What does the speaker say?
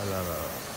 A la, la.